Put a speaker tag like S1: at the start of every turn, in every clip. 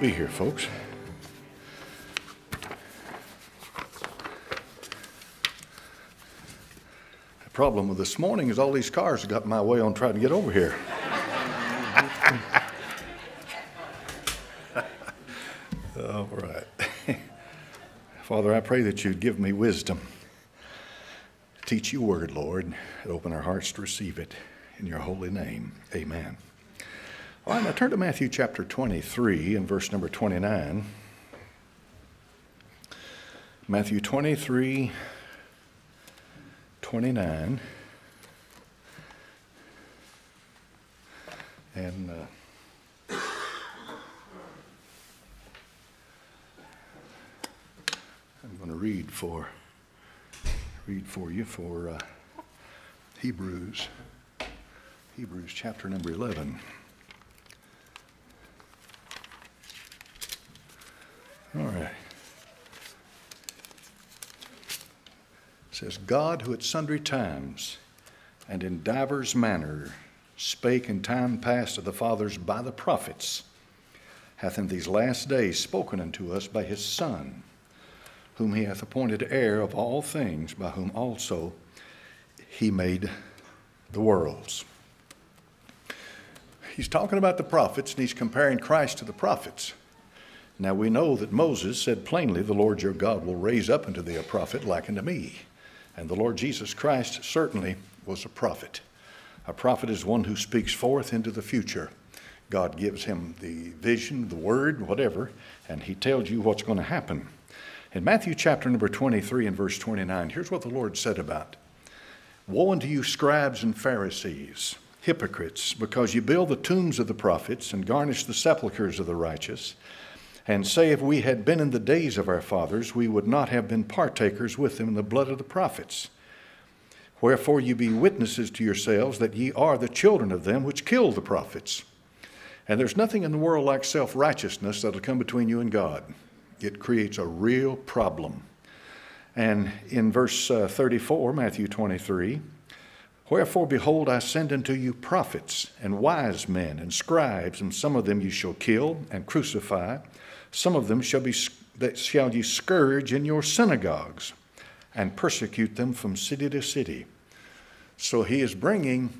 S1: be here, folks. The problem with this morning is all these cars got my way on trying to get over here. all right. Father, I pray that you'd give me wisdom. Teach your word, Lord, and open our hearts to receive it. In your holy name, amen. All right, now turn to Matthew chapter 23 and verse number 29. Matthew 23, 29. And uh, I'm going to read for read for you for uh, Hebrews Hebrews chapter number 11. All right. It says, God who at sundry times and in divers manner spake in time past to the fathers by the prophets, hath in these last days spoken unto us by his Son, whom he hath appointed heir of all things, by whom also he made the worlds. He's talking about the prophets and he's comparing Christ to the prophets. Now we know that Moses said plainly, The Lord your God will raise up unto thee a prophet like unto me. And the Lord Jesus Christ certainly was a prophet. A prophet is one who speaks forth into the future. God gives him the vision, the word, whatever, and he tells you what's going to happen. In Matthew chapter number 23 and verse 29, here's what the Lord said about Woe unto you, scribes and Pharisees, hypocrites, because you build the tombs of the prophets and garnish the sepulchres of the righteous and say, If we had been in the days of our fathers, we would not have been partakers with them in the blood of the prophets. Wherefore ye be witnesses to yourselves that ye are the children of them which killed the prophets. And there's nothing in the world like self righteousness that'll come between you and God. It creates a real problem. And in verse uh, 34, Matthew 23, Wherefore, behold, I send unto you prophets and wise men and scribes, and some of them you shall kill and crucify some of them shall, be, that shall ye scourge in your synagogues and persecute them from city to city. So he is bringing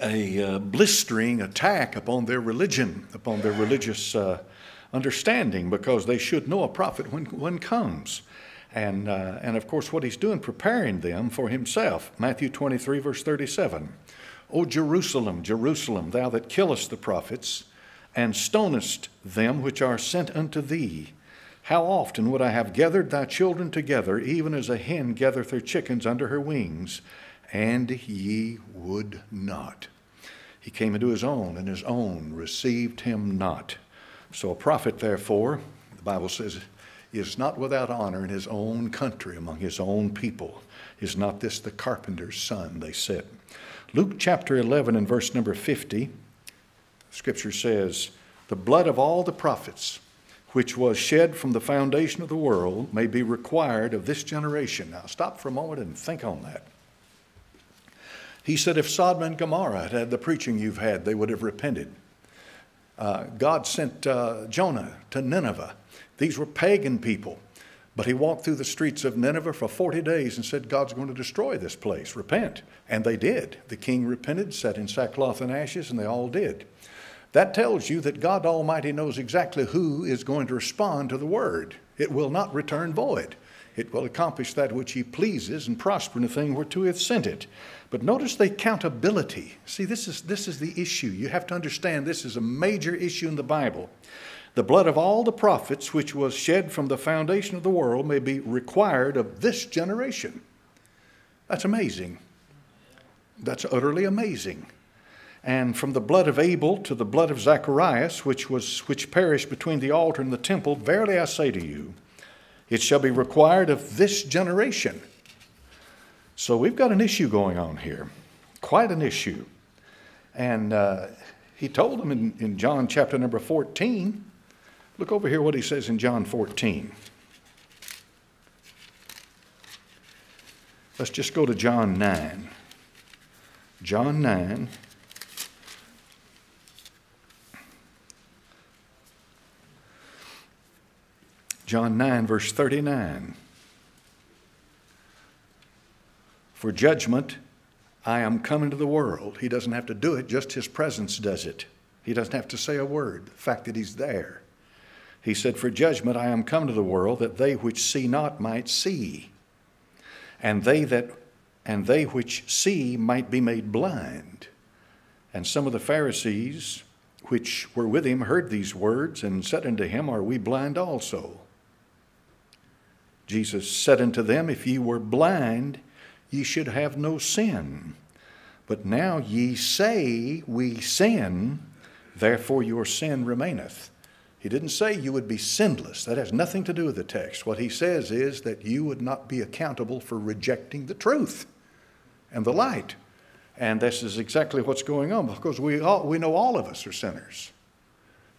S1: a uh, blistering attack upon their religion, upon their religious uh, understanding, because they should know a prophet when one comes. And, uh, and of course, what he's doing, preparing them for himself. Matthew 23, verse 37. O Jerusalem, Jerusalem, thou that killest the prophets and stonest them which are sent unto thee. How often would I have gathered thy children together, even as a hen gathereth her chickens under her wings, and ye would not. He came into his own, and his own received him not. So a prophet, therefore, the Bible says, is not without honor in his own country, among his own people. Is not this the carpenter's son? They said. Luke chapter 11 and verse number 50 Scripture says, The blood of all the prophets, which was shed from the foundation of the world, may be required of this generation. Now, stop for a moment and think on that. He said, If Sodom and Gomorrah had had the preaching you've had, they would have repented. Uh, God sent uh, Jonah to Nineveh. These were pagan people. But he walked through the streets of Nineveh for 40 days and said, God's going to destroy this place. Repent. And they did. The king repented, sat in sackcloth and ashes, and they all did. That tells you that God Almighty knows exactly who is going to respond to the word. It will not return void. It will accomplish that which he pleases and prosper in the thing whereto he hath sent it. But notice the accountability. See, this is, this is the issue. You have to understand this is a major issue in the Bible. The blood of all the prophets, which was shed from the foundation of the world, may be required of this generation. That's amazing. That's utterly amazing and from the blood of Abel to the blood of Zacharias, which, was, which perished between the altar and the temple, verily I say to you, it shall be required of this generation. So we've got an issue going on here, quite an issue. And uh, he told them in, in John chapter number 14, look over here what he says in John 14. Let's just go to John 9. John 9. John 9, verse 39. For judgment I am come into the world. He doesn't have to do it, just his presence does it. He doesn't have to say a word, the fact that he's there. He said, For judgment I am come to the world, that they which see not might see, and they that and they which see might be made blind. And some of the Pharisees which were with him heard these words and said unto him, Are we blind also? Jesus said unto them, If ye were blind, ye should have no sin. But now ye say, We sin, therefore your sin remaineth. He didn't say you would be sinless. That has nothing to do with the text. What he says is that you would not be accountable for rejecting the truth and the light. And this is exactly what's going on because we, all, we know all of us are sinners.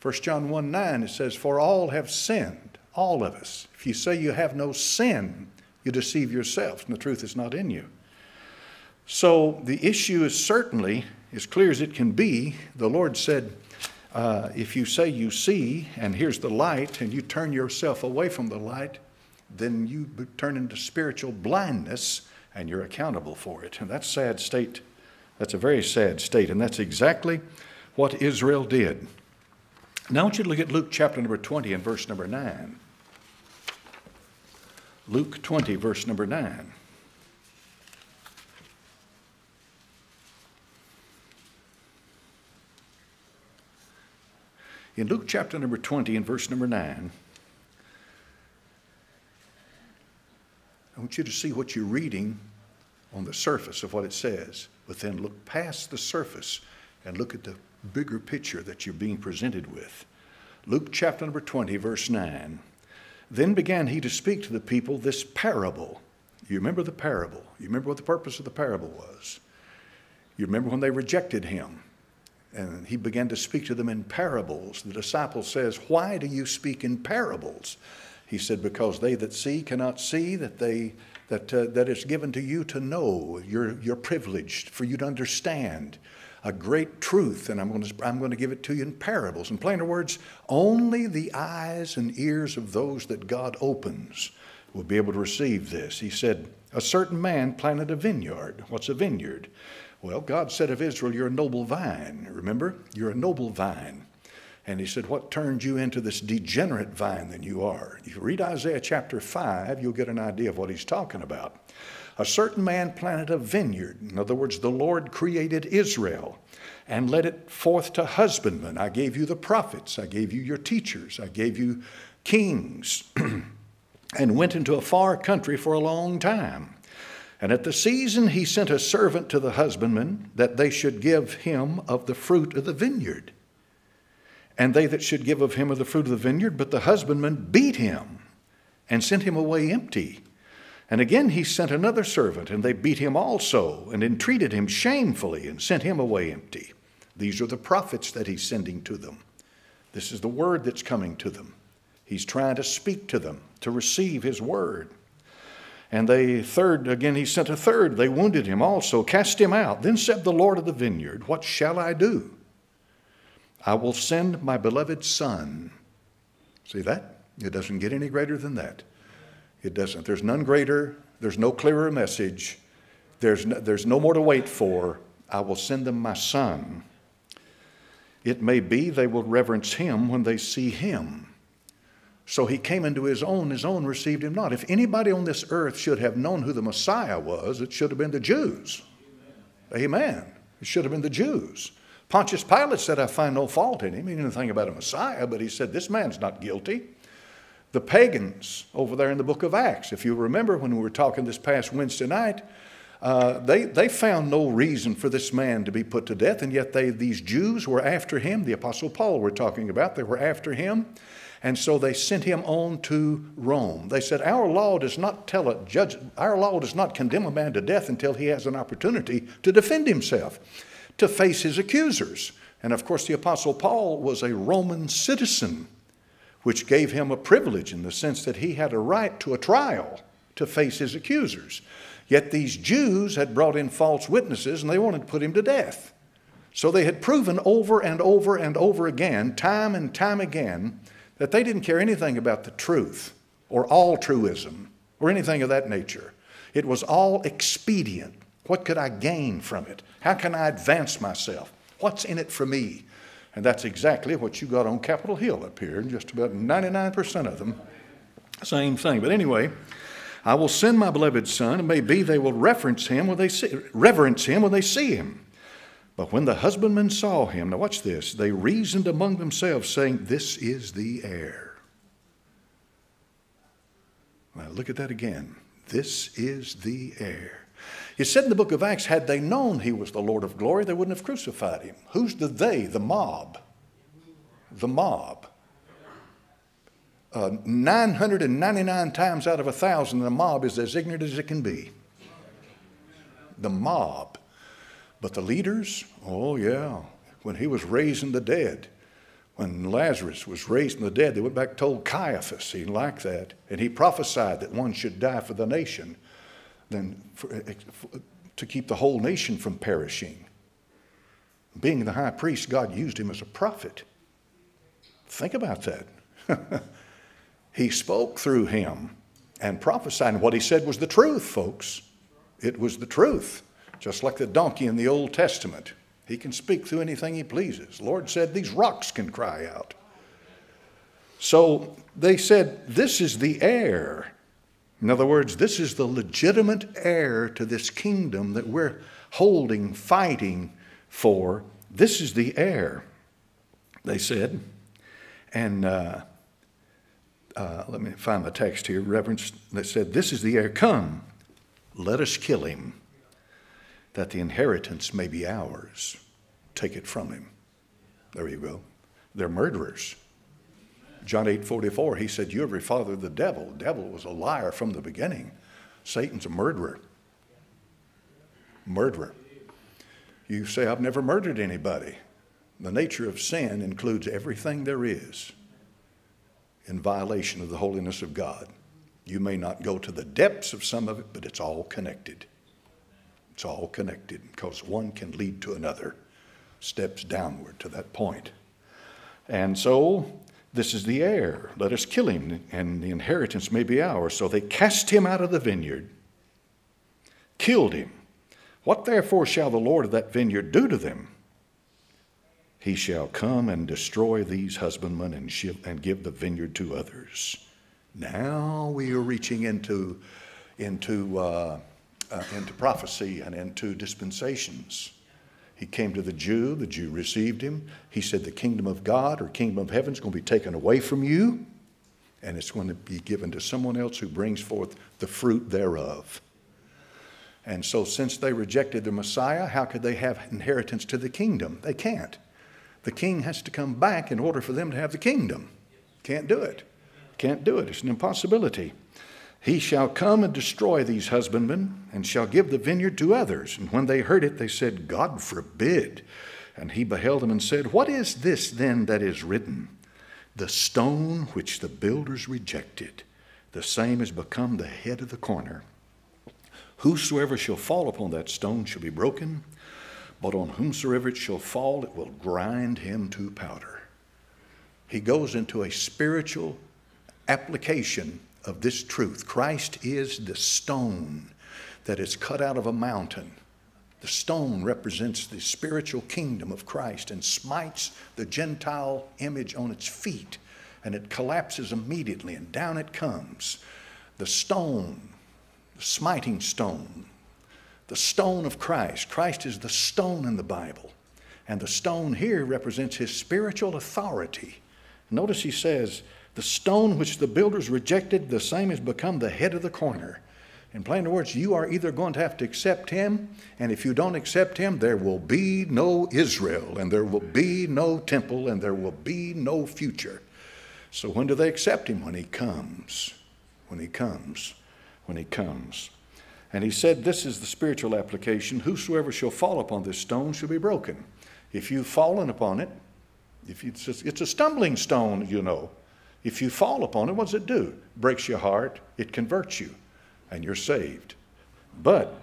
S1: 1 John 1 9, it says, For all have sinned, all of us. If you say you have no sin, you deceive yourself, and the truth is not in you. So the issue is certainly as clear as it can be. The Lord said, uh, if you say you see, and here's the light, and you turn yourself away from the light, then you turn into spiritual blindness, and you're accountable for it. And that's a sad state. That's a very sad state, and that's exactly what Israel did. Now I want you to look at Luke chapter number 20 and verse number 9. Luke 20, verse number 9. In Luke chapter number 20 and verse number 9, I want you to see what you're reading on the surface of what it says, but then look past the surface and look at the bigger picture that you're being presented with. Luke chapter number 20, verse 9. Then began he to speak to the people this parable. You remember the parable. You remember what the purpose of the parable was. You remember when they rejected him. And he began to speak to them in parables. The disciple says, Why do you speak in parables? He said, Because they that see cannot see, that they that, uh, that it's given to you to know. You're, you're privileged for you to understand a great truth, and I'm going, to, I'm going to give it to you in parables. In plainer words, only the eyes and ears of those that God opens will be able to receive this. He said, A certain man planted a vineyard. What's a vineyard? Well, God said of Israel, You're a noble vine. Remember? You're a noble vine. And he said, What turned you into this degenerate vine than you are? If you read Isaiah chapter 5, you'll get an idea of what he's talking about. A certain man planted a vineyard. In other words, the Lord created Israel and led it forth to husbandmen. I gave you the prophets, I gave you your teachers, I gave you kings, and went into a far country for a long time. And at the season he sent a servant to the husbandmen that they should give him of the fruit of the vineyard. And they that should give of him of the fruit of the vineyard, but the husbandman beat him and sent him away empty. And again he sent another servant, and they beat him also, and entreated him shamefully, and sent him away empty. These are the prophets that he's sending to them. This is the word that's coming to them. He's trying to speak to them, to receive his word. And they, third, again, he sent a third. They wounded him also, cast him out. Then said the Lord of the vineyard, What shall I do? I will send my beloved son. See that? It doesn't get any greater than that. It doesn't. There's none greater, there's no clearer message, there's no, there's no more to wait for. I will send them my son. It may be they will reverence him when they see him. So he came into his own, his own received him not. If anybody on this earth should have known who the Messiah was, it should have been the Jews. Amen. It should have been the Jews. Pontius Pilate said, I find no fault in him. He didn't think about a Messiah, but he said, This man's not guilty. The pagans over there in the book of Acts, if you remember when we were talking this past Wednesday night, uh, they, they found no reason for this man to be put to death, and yet they, these Jews were after him. The Apostle Paul we're talking about, they were after him. And so they sent him on to Rome. They said, Our law does not tell a judge, our law does not condemn a man to death until he has an opportunity to defend himself to face his accusers. And of course, the Apostle Paul was a Roman citizen, which gave him a privilege in the sense that he had a right to a trial to face his accusers. Yet these Jews had brought in false witnesses and they wanted to put him to death. So they had proven over and over and over again, time and time again, that they didn't care anything about the truth. or altruism or anything of that nature. It was all expedient. What could I gain from it? How can I advance myself? What's in it for me? And that's exactly what you got on Capitol Hill up here, just about 99% of them. Same thing. But anyway, I will send my beloved son, and maybe they will reference him when they see, reverence him when they see him. But when the husbandmen saw him, now watch this, they reasoned among themselves, saying, This is the heir. Now look at that again. This is the heir. It said in the book of Acts, had they known he was the Lord of glory, they wouldn't have crucified him. Who's the they? The mob. The mob. Uh, 999 times out of a thousand, the mob is as ignorant as it can be. The mob. But the leaders, oh yeah, when he was raising the dead, when Lazarus was raised from the dead, they went back and told Caiaphas, he liked that, and he prophesied that one should die for the nation, for, eh, to keep the whole nation from perishing. Being the high priest, God used him as a prophet. Think about that. he spoke through him and prophesied, and what he said was the truth, folks. It was the truth. Just like the donkey in the Old Testament. He can speak through anything he pleases. Lord said these rocks can cry out. So they said, This is the heir. In other words, this is the legitimate heir to this kingdom that we're holding, fighting for. This is the heir, they said. And uh, uh, let me find the text here. Reverence, they said, This is the heir. Come, let us kill him that the inheritance may be ours. Take it from him. There you go. They're murderers. John 8 44, he said, You have your father the devil. The devil was a liar from the beginning. Satan's a murderer. Murderer. You say, I've never murdered anybody. The nature of sin includes everything there is in violation of the holiness of God. You may not go to the depths of some of it, but it's all connected. It's all connected because one can lead to another, steps downward to that point. And so, this is the heir. Let us kill him, and the inheritance may be ours. So they cast him out of the vineyard, killed him. What therefore shall the Lord of that vineyard do to them? He shall come and destroy these husbandmen and, and give the vineyard to others. Now we are reaching into, into uh, uh, into prophecy and into dispensations. He came to the Jew, the Jew received him. He said, The kingdom of God or kingdom of heaven is going to be taken away from you, and it's going to be given to someone else who brings forth the fruit thereof. And so, since they rejected the Messiah, how could they have inheritance to the kingdom? They can't. The king has to come back in order for them to have the kingdom. Can't do it. Can't do it. It's an impossibility. He shall come and destroy these husbandmen, and shall give the vineyard to others. And when they heard it, they said, God forbid. And he beheld them and said, What is this then that is written? The stone which the builders rejected, the same has become the head of the corner. Whosoever shall fall upon that stone shall be broken, but on whomsoever it shall fall, it will grind him to powder. He goes into a spiritual application of this truth. Christ is the stone that is cut out of a mountain. The stone represents the spiritual kingdom of Christ and smites the Gentile image on its feet, and it collapses immediately, and down it comes. The stone, the smiting stone, the stone of Christ. Christ is the stone in the Bible. And the stone here represents his spiritual authority. Notice he says, the stone which the builders rejected, the same has become the head of the corner. In plain words, you are either going to have to accept him, and if you don't accept him, there will be no Israel, and there will be no temple, and there will be no future. So when do they accept him? When he comes. When he comes. When he comes. And he said, This is the spiritual application. Whosoever shall fall upon this stone shall be broken. If you've fallen upon it, if it's, it's a stumbling stone, you know. If you fall upon it, what does it do? breaks your heart, it converts you, and you're saved. But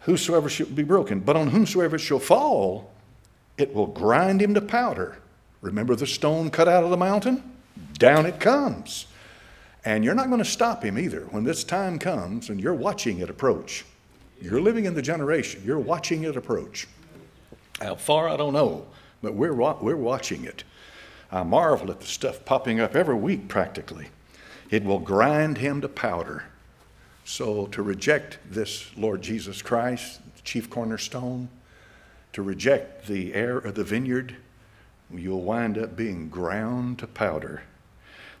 S1: whosoever shall be broken, but on whomsoever shall fall, it will grind him to powder. Remember the stone cut out of the mountain? Down it comes. And you're not going to stop him either. When this time comes and you're watching it approach, you're living in the generation, you're watching it approach. How far, I don't know, but we're, we're watching it. I marvel at the stuff popping up every week practically. It will grind him to powder. So to reject this Lord Jesus Christ, the chief cornerstone, to reject the heir of the vineyard, you'll wind up being ground to powder.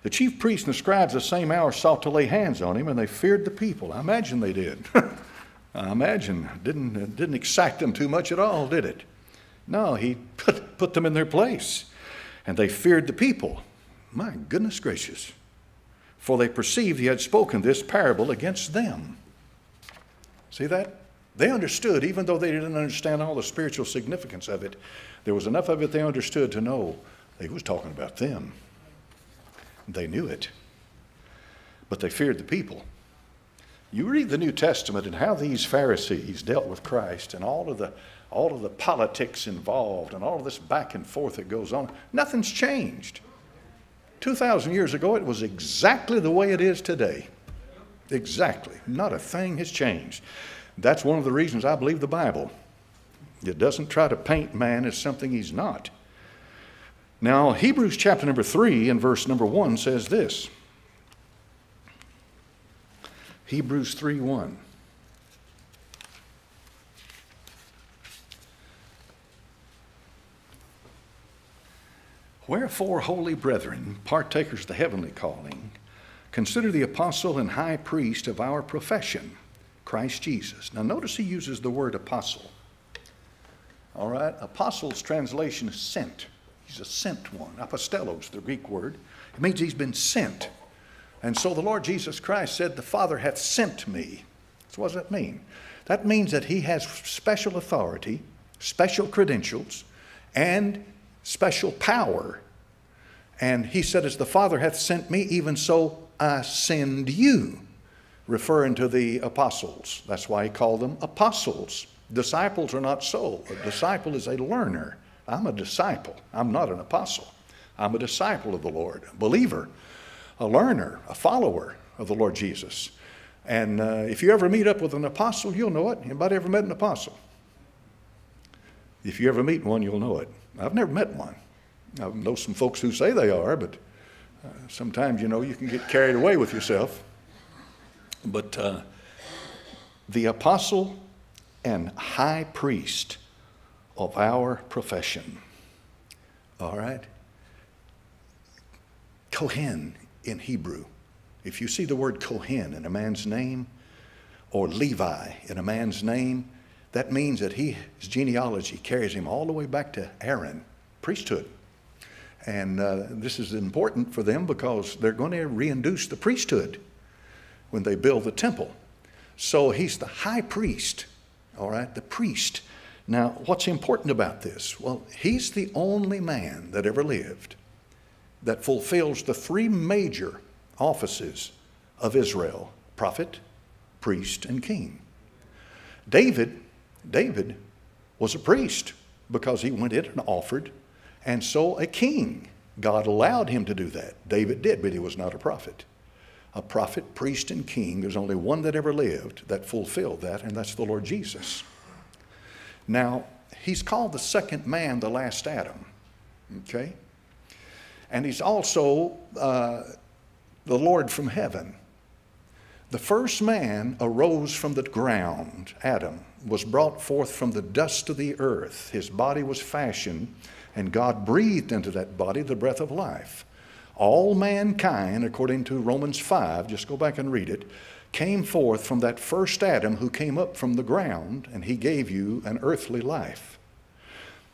S1: The chief priests and the scribes the same hour sought to lay hands on him, and they feared the people. I imagine they did. I imagine didn't didn't excite them too much at all, did it? No, he put, put them in their place, and they feared the people. My goodness gracious! For they perceived he had spoken this parable against them. See that? They understood, even though they didn't understand all the spiritual significance of it, there was enough of it they understood to know he was talking about them. They knew it. But they feared the people. You read the New Testament and how these Pharisees dealt with Christ and all of the all of the politics involved and all of this back and forth that goes on. Nothing's changed. 2,000 years ago, it was exactly the way it is today. Exactly. Not a thing has changed. That's one of the reasons I believe the Bible. It doesn't try to paint man as something he's not. Now, Hebrews chapter number 3 and verse number 1 says this Hebrews 3 1. Wherefore, holy brethren, partakers of the heavenly calling, consider the apostle and high priest of our profession, Christ Jesus. Now, notice he uses the word apostle. All right? Apostle's translation is sent. He's a sent one. Apostellos, the Greek word. It means he's been sent. And so the Lord Jesus Christ said, The Father hath sent me. So what does that mean? That means that he has special authority, special credentials, and special power. And he said, As the Father hath sent me, even so I send you, referring to the apostles. That's why he called them apostles. Disciples are not so. A disciple is a learner. I'm a disciple. I'm not an apostle. I'm a disciple of the Lord, a believer, a learner, a follower of the Lord Jesus. And uh, if you ever meet up with an apostle, you'll know it. Anybody ever met an apostle? If you ever meet one, you'll know it. I've never met one. I know some folks who say they are, but uh, sometimes, you know, you can get carried away with yourself. But uh, the apostle and high priest of our profession. All right? Kohen in Hebrew. If you see the word Kohen in a man's name, or Levi in a man's name, that means that he, his genealogy carries him all the way back to Aaron, priesthood. And uh, this is important for them because they're going to reinduce the priesthood when they build the temple. So he's the high priest all right, the priest. Now, what's important about this? Well, he's the only man that ever lived that fulfills the three major offices of Israel prophet, priest, and king. David, David was a priest because he went in and offered, and so a king. God allowed him to do that. David did, but he was not a prophet a prophet, priest, and king. There's only one that ever lived that fulfilled that, and that's the Lord Jesus. Now, he's called the second man the last Adam, okay? And he's also uh, the Lord from heaven. The first man arose from the ground, Adam, was brought forth from the dust of the earth. His body was fashioned, and God breathed into that body the breath of life. All mankind, according to Romans 5, just go back and read it, came forth from that first Adam who came up from the ground, and he gave you an earthly life.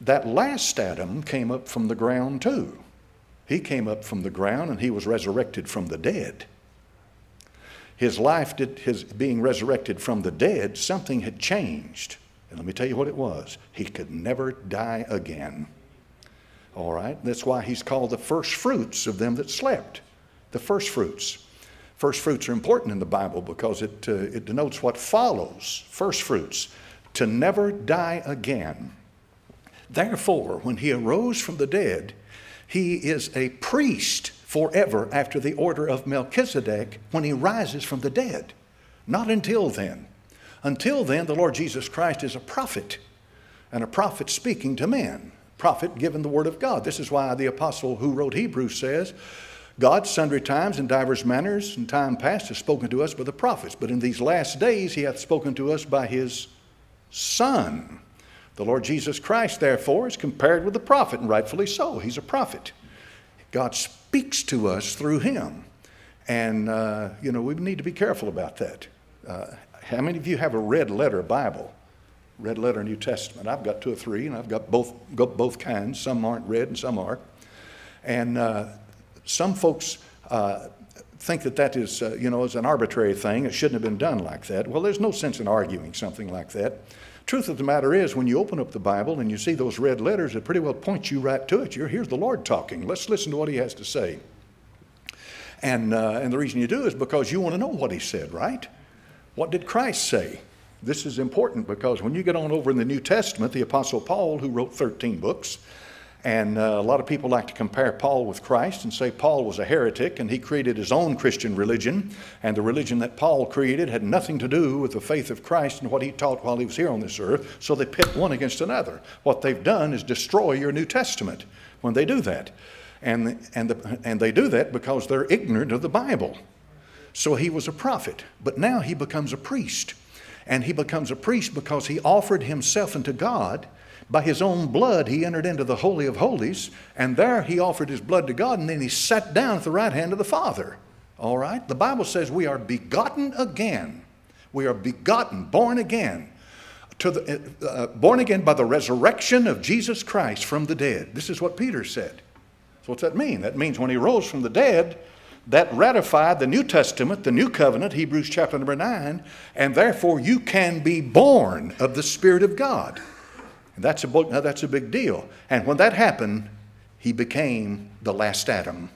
S1: That last Adam came up from the ground too. He came up from the ground and he was resurrected from the dead. His life did, his being resurrected from the dead, something had changed. And let me tell you what it was. He could never die again. All right? That's why he's called the first fruits of them that slept. The first fruits. First fruits are important in the Bible because it, uh, it denotes what follows. First fruits. To never die again. Therefore, when he arose from the dead, he is a priest forever after the order of Melchizedek when he rises from the dead. Not until then. Until then, the Lord Jesus Christ is a prophet, and a prophet speaking to men, prophet given the word of God. This is why the apostle who wrote Hebrews says, God, sundry times in divers manners in time past, has spoken to us by the prophets, but in these last days he hath spoken to us by his Son. The Lord Jesus Christ, therefore, is compared with the prophet, and rightfully so. He's a prophet. God speaks to us through him. And, uh, you know, we need to be careful about that. Uh, how many of you have a red letter Bible? Red letter New Testament. I've got two or three, and I've got both, got both kinds. Some aren't red and some are. And uh, some folks uh, think that that is, uh, you know, is an arbitrary thing. It shouldn't have been done like that. Well, there's no sense in arguing something like that. Truth of the matter is, when you open up the Bible and you see those red letters, it pretty well points you right to it. You're, here's the Lord talking. Let's listen to what He has to say. And, uh, and the reason you do is because you want to know what He said, right? What did Christ say? This is important because when you get on over in the New Testament, the Apostle Paul, who wrote 13 books, and uh, a lot of people like to compare Paul with Christ and say Paul was a heretic and he created his own Christian religion. And the religion that Paul created had nothing to do with the faith of Christ and what he taught while he was here on this earth. So they pit one against another. What they've done is destroy your New Testament when they do that. And, and, the, and they do that because they're ignorant of the Bible. So he was a prophet, but now he becomes a priest. And he becomes a priest because he offered himself unto God by his own blood, he entered into the Holy of Holies, and there he offered his blood to God, and then he sat down at the right hand of the Father. All right? The Bible says we are begotten again. We are begotten, born again. To the, uh, uh, born again by the resurrection of Jesus Christ from the dead. This is what Peter said. So, what's that mean? That means when he rose from the dead, that ratified the New Testament, the New Covenant, Hebrews chapter number 9, and therefore you can be born of the Spirit of God. That's a, now that's a big deal. And when that happened, he became the last Adam.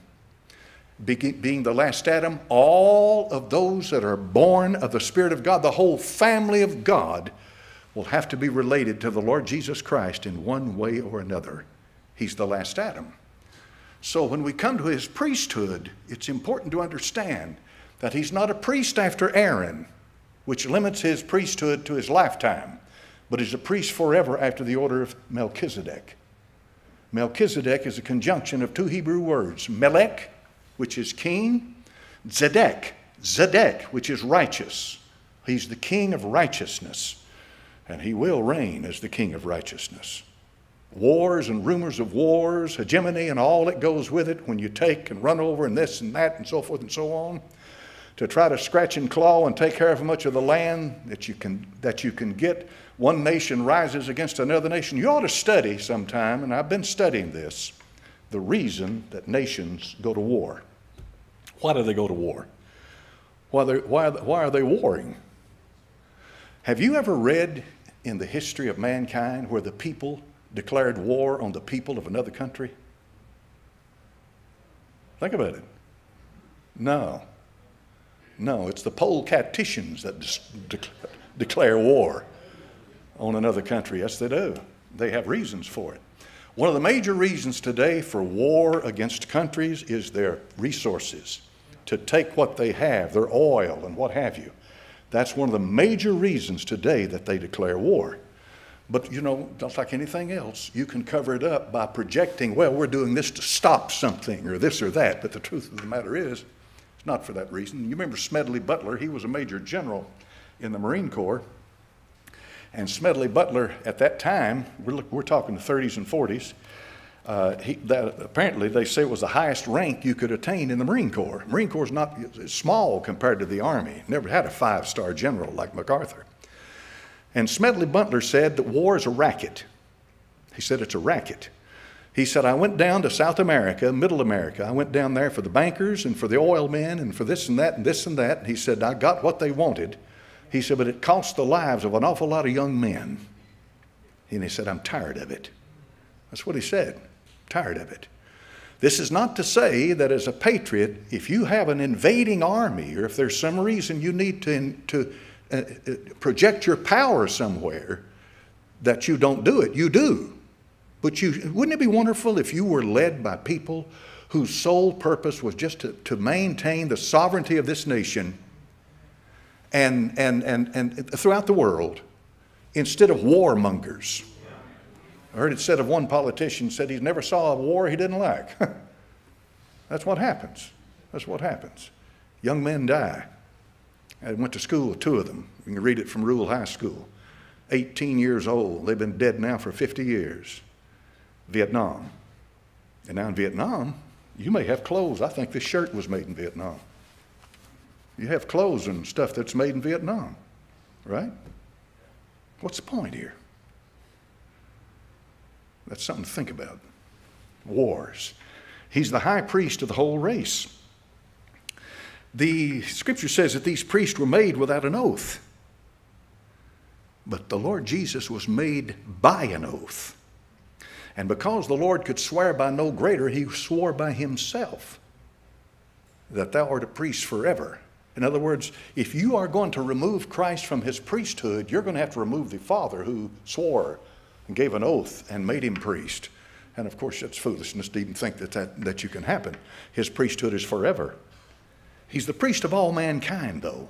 S1: Be- being the last Adam, all of those that are born of the Spirit of God, the whole family of God, will have to be related to the Lord Jesus Christ in one way or another. He's the last Adam. So when we come to his priesthood, it's important to understand that he's not a priest after Aaron, which limits his priesthood to his lifetime but is a priest forever after the order of Melchizedek. Melchizedek is a conjunction of two Hebrew words Melech, which is king, Zedek, Zedek, which is righteous. He's the king of righteousness, and he will reign as the king of righteousness. Wars and rumors of wars, hegemony, and all that goes with it when you take and run over and this and that and so forth and so on to try to scratch and claw and take care of much of the land that you can, that you can get. One nation rises against another nation. You ought to study sometime, and I've been studying this, the reason that nations go to war. Why do they go to war? Why, why, why are they warring? Have you ever read in the history of mankind where the people declared war on the people of another country? Think about it. No. No, it's the polecaticians that de- declare war on another country. Yes, they do. They have reasons for it. One of the major reasons today for war against countries is their resources, to take what they have, their oil and what have you. That's one of the major reasons today that they declare war. But you know, just like anything else, you can cover it up by projecting, well, we're doing this to stop something or this or that. But the truth of the matter is, not for that reason. You remember Smedley Butler, he was a major general in the Marine Corps. And Smedley Butler, at that time, we're, we're talking the 30s and 40s, uh, he, that, apparently they say it was the highest rank you could attain in the Marine Corps. Marine Corps is not small compared to the Army. Never had a five-star general like MacArthur. And Smedley Butler said that war is a racket. He said it's a racket. He said, I went down to South America, Middle America. I went down there for the bankers and for the oil men and for this and that and this and that. And he said, I got what they wanted. He said, but it cost the lives of an awful lot of young men. And he said, I'm tired of it. That's what he said. Tired of it. This is not to say that as a patriot, if you have an invading army or if there's some reason you need to, to uh, uh project your power somewhere, that you don't do it. You do. But you, wouldn't it be wonderful if you were led by people whose sole purpose was just to, to maintain the sovereignty of this nation and, and, and, and throughout the world instead of warmongers? I heard it said of one politician said he never saw a war he didn't like. That's what happens. That's what happens. Young men die. I went to school with two of them. You can read it from Rural High School. 18 years old. They've been dead now for 50 years. Vietnam. And now in Vietnam, you may have clothes. I think this shirt was made in Vietnam. You have clothes and stuff that's made in Vietnam, right? What's the point here? That's something to think about. Wars. He's the high priest of the whole race. The scripture says that these priests were made without an oath. But the Lord Jesus was made by an oath. And because the Lord could swear by no greater, he swore by himself that thou art a priest forever. In other words, if you are going to remove Christ from his priesthood, you're going to have to remove the Father who swore and gave an oath and made him priest. And of course, that's foolishness to even think that, that, that you can happen. His priesthood is forever. He's the priest of all mankind, though.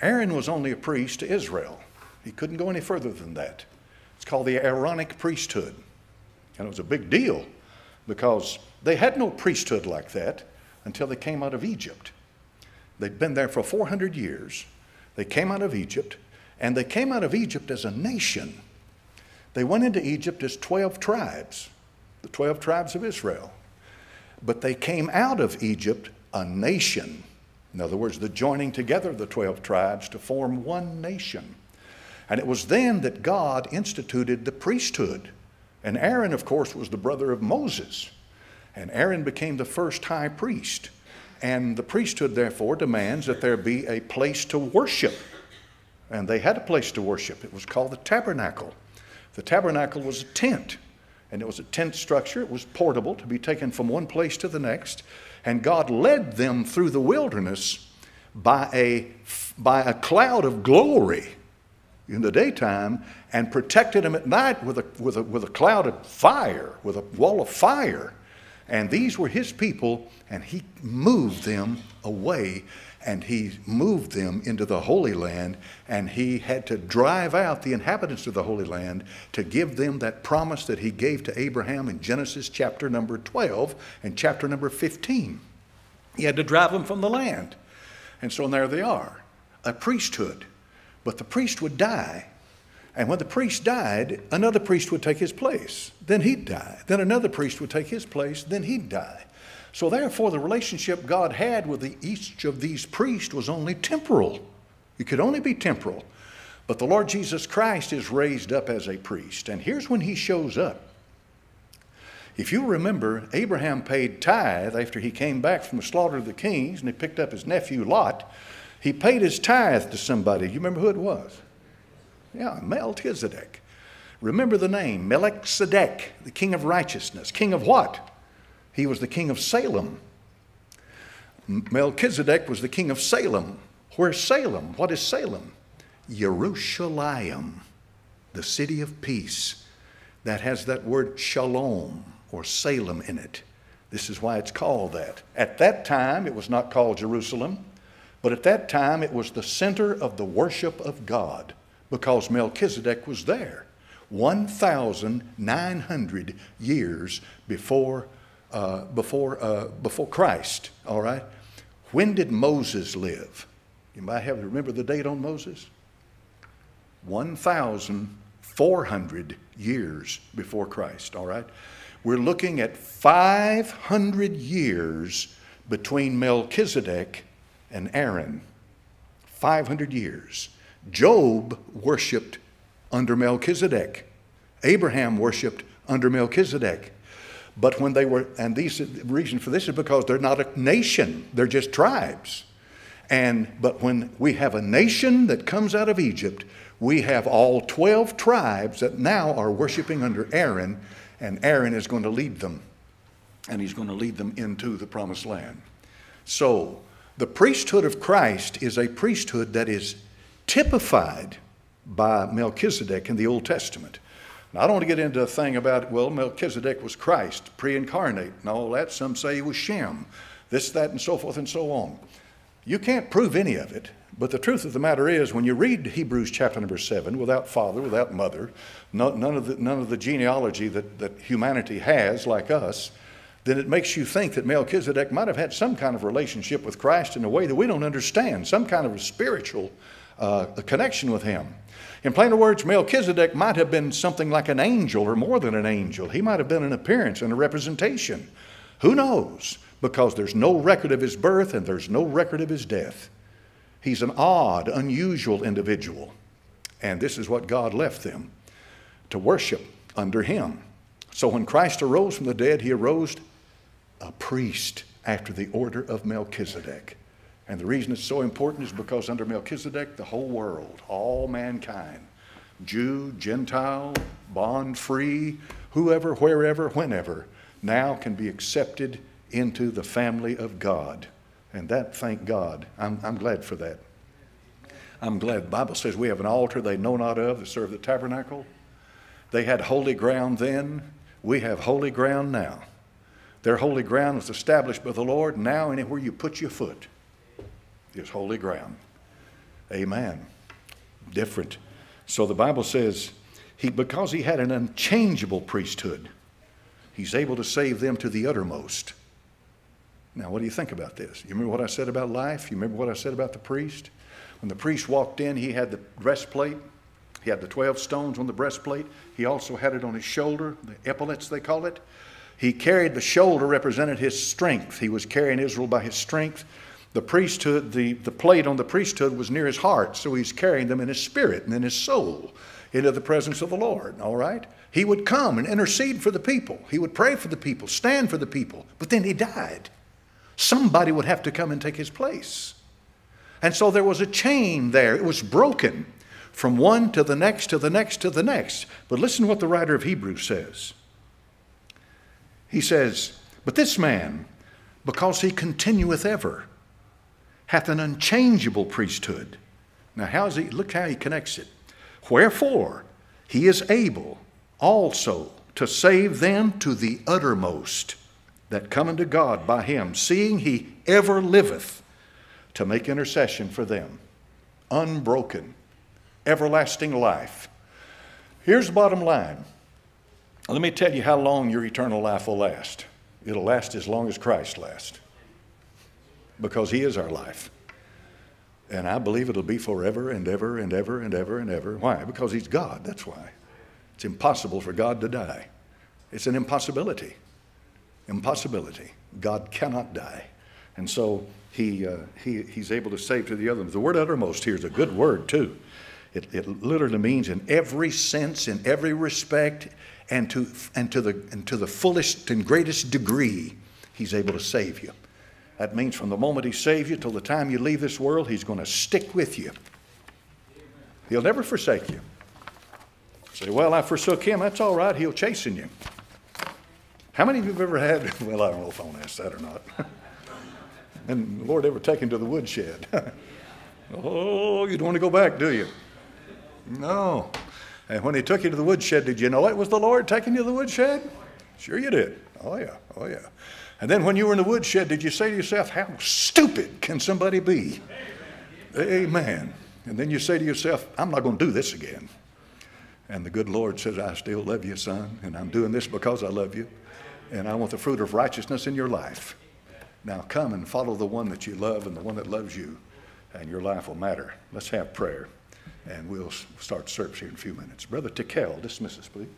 S1: Aaron was only a priest to Israel. He couldn't go any further than that. It's called the Aaronic priesthood. And it was a big deal because they had no priesthood like that until they came out of Egypt. They'd been there for 400 years. They came out of Egypt, and they came out of Egypt as a nation. They went into Egypt as 12 tribes, the 12 tribes of Israel. But they came out of Egypt a nation. In other words, the joining together of the 12 tribes to form one nation. And it was then that God instituted the priesthood. And Aaron, of course, was the brother of Moses. And Aaron became the first high priest. And the priesthood, therefore, demands that there be a place to worship. And they had a place to worship. It was called the tabernacle. The tabernacle was a tent, and it was a tent structure. It was portable to be taken from one place to the next. And God led them through the wilderness by a, by a cloud of glory in the daytime and protected them at night with a, with, a, with a cloud of fire, with a wall of fire. And these were his people, and he moved them away and he moved them into the Holy Land, and he had to drive out the inhabitants of the Holy Land to give them that promise that he gave to Abraham in Genesis chapter number 12 and chapter number 15. He had to drive them from the land. And so there they are, a priesthood. But the priest would die. And when the priest died, another priest would take his place. Then he'd die. Then another priest would take his place. Then he'd die. So, therefore, the relationship God had with the, each of these priests was only temporal. It could only be temporal. But the Lord Jesus Christ is raised up as a priest. And here's when he shows up. If you remember, Abraham paid tithe after he came back from the slaughter of the kings and he picked up his nephew Lot. He paid his tithe to somebody. You remember who it was? Yeah, Melchizedek. Remember the name Melchizedek, the king of righteousness. King of what? He was the king of Salem. Melchizedek was the king of Salem. Where's Salem? What is Salem? Jerusalem, the city of peace. That has that word shalom or Salem in it. This is why it's called that. At that time, it was not called Jerusalem. But at that time, it was the center of the worship of God because Melchizedek was there 1,900 years before, uh, before, uh, before Christ. All right? When did Moses live? You might have to remember the date on Moses 1,400 years before Christ. All right? We're looking at 500 years between Melchizedek and Aaron. 500 years. Job worshiped under Melchizedek. Abraham worshiped under Melchizedek. But when they were, and these, the reason for this is because they're not a nation, they're just tribes. And, but when we have a nation that comes out of Egypt, we have all 12 tribes that now are worshiping under Aaron, and Aaron is going to lead them. And he's going to lead them into the promised land. So, the priesthood of Christ is a priesthood that is typified by Melchizedek in the Old Testament. Now, I don't want to get into a thing about, well, Melchizedek was Christ, pre incarnate, and all that. Some say he was Shem, this, that, and so forth and so on. You can't prove any of it, but the truth of the matter is, when you read Hebrews chapter number seven, without father, without mother, none, of the, none of the genealogy that, that humanity has, like us, then it makes you think that Melchizedek might have had some kind of relationship with Christ in a way that we don't understand, some kind of a spiritual uh, connection with him. In plainer words, Melchizedek might have been something like an angel or more than an angel. He might have been an appearance and a representation. Who knows? Because there's no record of his birth and there's no record of his death. He's an odd, unusual individual. And this is what God left them to worship under him. So when Christ arose from the dead, he arose a priest after the order of Melchizedek. And the reason it's so important is because under Melchizedek, the whole world, all mankind, Jew, Gentile, bond free, whoever, wherever, whenever, now can be accepted into the family of God. And that, thank God, I'm, I'm glad for that. I'm glad. The Bible says we have an altar they know not of that serve the tabernacle. They had holy ground then. We have holy ground now. Their holy ground was established by the Lord. Now, anywhere you put your foot, is holy ground. Amen. Different. So the Bible says, he, because he had an unchangeable priesthood, he's able to save them to the uttermost. Now, what do you think about this? You remember what I said about life? You remember what I said about the priest? When the priest walked in, he had the breastplate. He had the 12 stones on the breastplate. He also had it on his shoulder, the epaulets, they call it. He carried the shoulder, represented his strength. He was carrying Israel by his strength the priesthood, the, the plate on the priesthood was near his heart, so he's carrying them in his spirit and in his soul into the presence of the Lord, all right? He would come and intercede for the people. He would pray for the people, stand for the people, but then he died. Somebody would have to come and take his place. And so there was a chain there. It was broken from one to the next to the next to the next. But listen to what the writer of Hebrews says. He says, But this man, because he continueth ever, hath an unchangeable priesthood. Now, how is he? Look how he connects it. Wherefore, he is able also to save them to the uttermost that come unto God by him, seeing he ever liveth to make intercession for them. Unbroken, everlasting life. Here's the bottom line. Let me tell you how long your eternal life will last. It'll last as long as Christ lasts because He is our life. And I believe it'll be forever and ever and ever and ever and ever. Why? Because He's God. That's why. It's impossible for God to die. It's an impossibility. Impossibility. God cannot die. And so he, uh, he, he's able to save to the other. The word uttermost here is a good word, too. It, it literally means in every sense, in every respect, and to, and, to the, and to the fullest and greatest degree, he's able to save you. That means from the moment He saves you till the time you leave this world, He's going to stick with you. He'll never forsake you. Say, well, I forsook Him. That's all right. He'll chasten you. How many of you have ever had, well, I don't know if I want to ask that or not. and the Lord ever taken to the woodshed? oh, you don't want to go back, do you? No. And when He took you to the woodshed, did you know it was the Lord taking you to the woodshed? Sure you did. Oh, yeah. Oh, yeah. And then when you were in the woodshed, did you say to yourself, How stupid can somebody be? Amen. And then you say to yourself, I'm not going to do this again. And the good Lord says, I still love you, son, and I'm doing this because I love you, and I want the fruit of righteousness in your life. Now come and follow the one that you love and the one that loves you, and your life will matter. Let's have prayer, and we'll start service here in a few minutes. Brother Tikel, dismiss us, please.